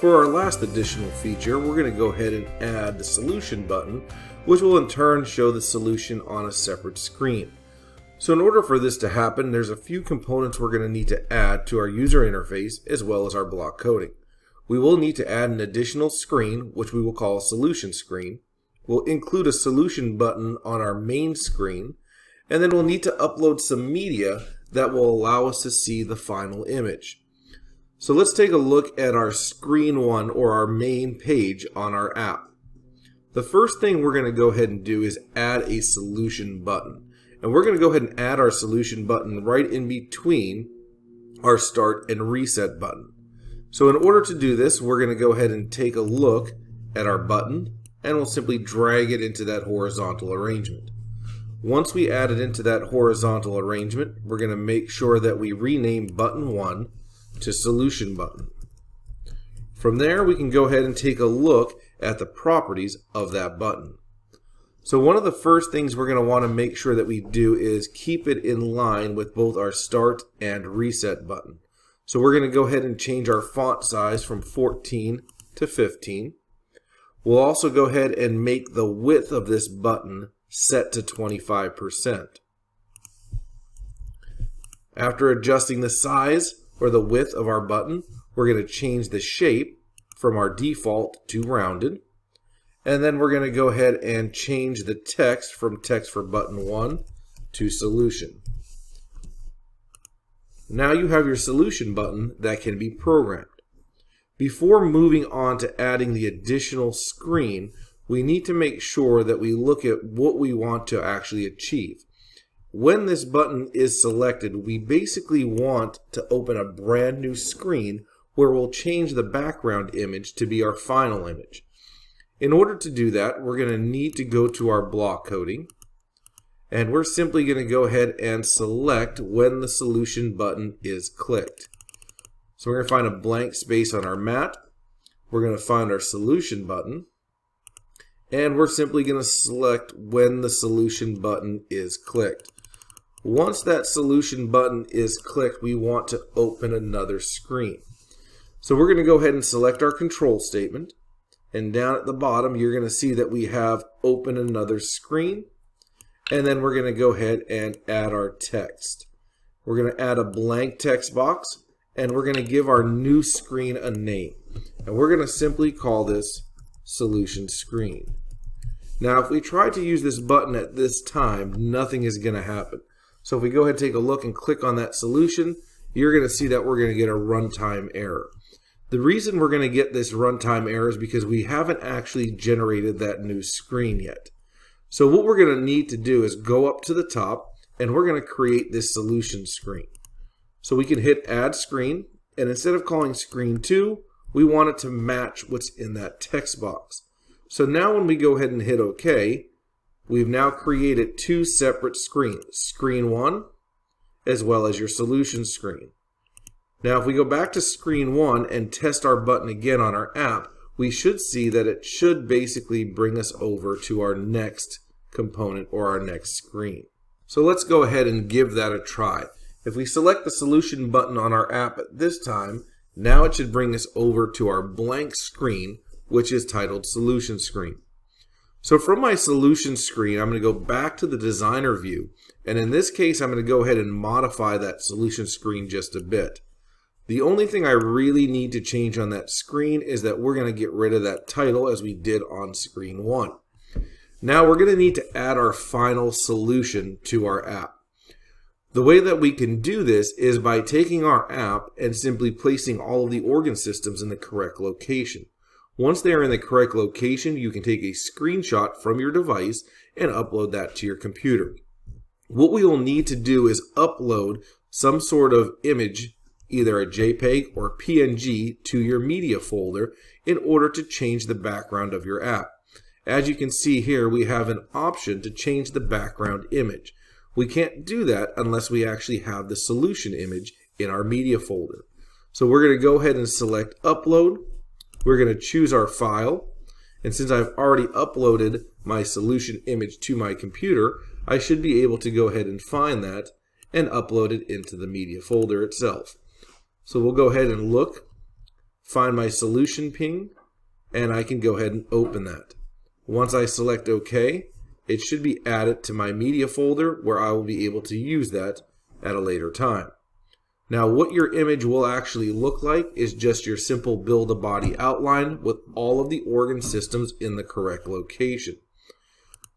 For our last additional feature, we're going to go ahead and add the solution button, which will in turn show the solution on a separate screen. So in order for this to happen, there's a few components we're going to need to add to our user interface as well as our block coding. We will need to add an additional screen, which we will call a solution screen. We'll include a solution button on our main screen, and then we'll need to upload some media that will allow us to see the final image. So let's take a look at our screen one or our main page on our app. The first thing we're going to go ahead and do is add a solution button. And we're going to go ahead and add our solution button right in between our start and reset button. So in order to do this, we're going to go ahead and take a look at our button and we'll simply drag it into that horizontal arrangement. Once we add it into that horizontal arrangement, we're going to make sure that we rename button 1 to solution button. From there, we can go ahead and take a look at the properties of that button. So one of the first things we're going to want to make sure that we do is keep it in line with both our start and reset button. So we're going to go ahead and change our font size from 14 to 15. We'll also go ahead and make the width of this button set to 25%. After adjusting the size, or the width of our button, we're going to change the shape from our default to rounded. And then we're going to go ahead and change the text from text for button 1 to solution. Now you have your solution button that can be programmed. Before moving on to adding the additional screen, we need to make sure that we look at what we want to actually achieve. When this button is selected, we basically want to open a brand new screen where we'll change the background image to be our final image. In order to do that, we're going to need to go to our block coding, and we're simply going to go ahead and select when the solution button is clicked. So we're going to find a blank space on our mat. We're going to find our solution button, and we're simply going to select when the solution button is clicked. Once that solution button is clicked, we want to open another screen. So we're going to go ahead and select our control statement. And down at the bottom, you're going to see that we have open another screen. And then we're going to go ahead and add our text. We're going to add a blank text box. And we're going to give our new screen a name. And we're going to simply call this solution screen. Now, if we try to use this button at this time, nothing is going to happen. So if we go ahead and take a look and click on that solution, you're going to see that we're going to get a runtime error. The reason we're going to get this runtime error is because we haven't actually generated that new screen yet. So what we're going to need to do is go up to the top and we're going to create this solution screen. So we can hit add screen and instead of calling screen 2, we want it to match what's in that text box. So now when we go ahead and hit OK, we've now created two separate screens, screen one as well as your solution screen. Now if we go back to screen one and test our button again on our app, we should see that it should basically bring us over to our next component or our next screen. So let's go ahead and give that a try. If we select the solution button on our app at this time, now it should bring us over to our blank screen, which is titled solution screen. So from my solution screen, I'm going to go back to the designer view. And in this case, I'm going to go ahead and modify that solution screen just a bit. The only thing I really need to change on that screen is that we're going to get rid of that title as we did on screen one. Now we're going to need to add our final solution to our app. The way that we can do this is by taking our app and simply placing all of the organ systems in the correct location. Once they are in the correct location, you can take a screenshot from your device and upload that to your computer. What we will need to do is upload some sort of image, either a JPEG or PNG, to your media folder in order to change the background of your app. As you can see here, we have an option to change the background image. We can't do that unless we actually have the solution image in our media folder. So we're going to go ahead and select upload we're going to choose our file. And since I've already uploaded my solution image to my computer, I should be able to go ahead and find that and upload it into the media folder itself. So we'll go ahead and look find my solution ping, and I can go ahead and open that. Once I select OK, it should be added to my media folder where I will be able to use that at a later time. Now what your image will actually look like is just your simple build a body outline with all of the organ systems in the correct location.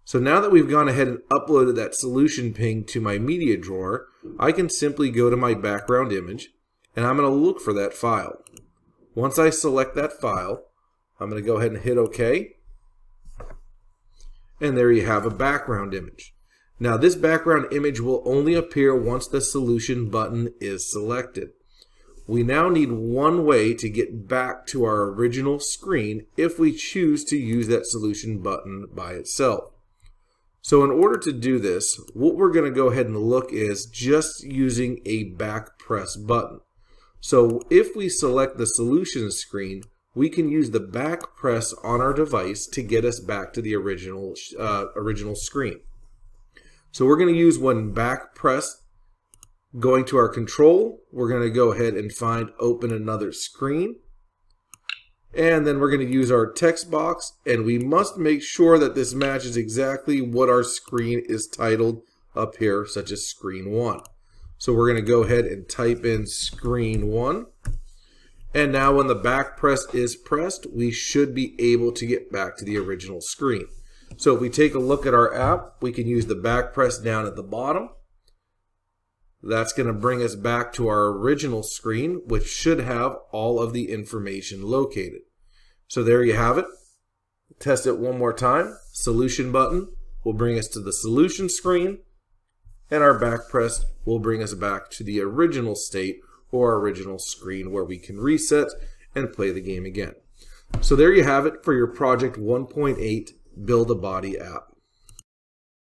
So now that we've gone ahead and uploaded that solution ping to my media drawer, I can simply go to my background image and I'm going to look for that file. Once I select that file, I'm going to go ahead and hit OK. And there you have a background image. Now this background image will only appear once the solution button is selected. We now need one way to get back to our original screen if we choose to use that solution button by itself. So in order to do this, what we're going to go ahead and look is just using a back press button. So if we select the solution screen, we can use the back press on our device to get us back to the original, uh, original screen. So we're going to use one back press. Going to our control, we're going to go ahead and find open another screen. And then we're going to use our text box and we must make sure that this matches exactly what our screen is titled up here, such as screen one. So we're going to go ahead and type in screen one. And now when the back press is pressed, we should be able to get back to the original screen. So if we take a look at our app, we can use the back press down at the bottom. That's going to bring us back to our original screen, which should have all of the information located. So there you have it. Test it one more time. Solution button will bring us to the solution screen, and our back press will bring us back to the original state or original screen where we can reset and play the game again. So there you have it for your Project 1.8 Build a Body app.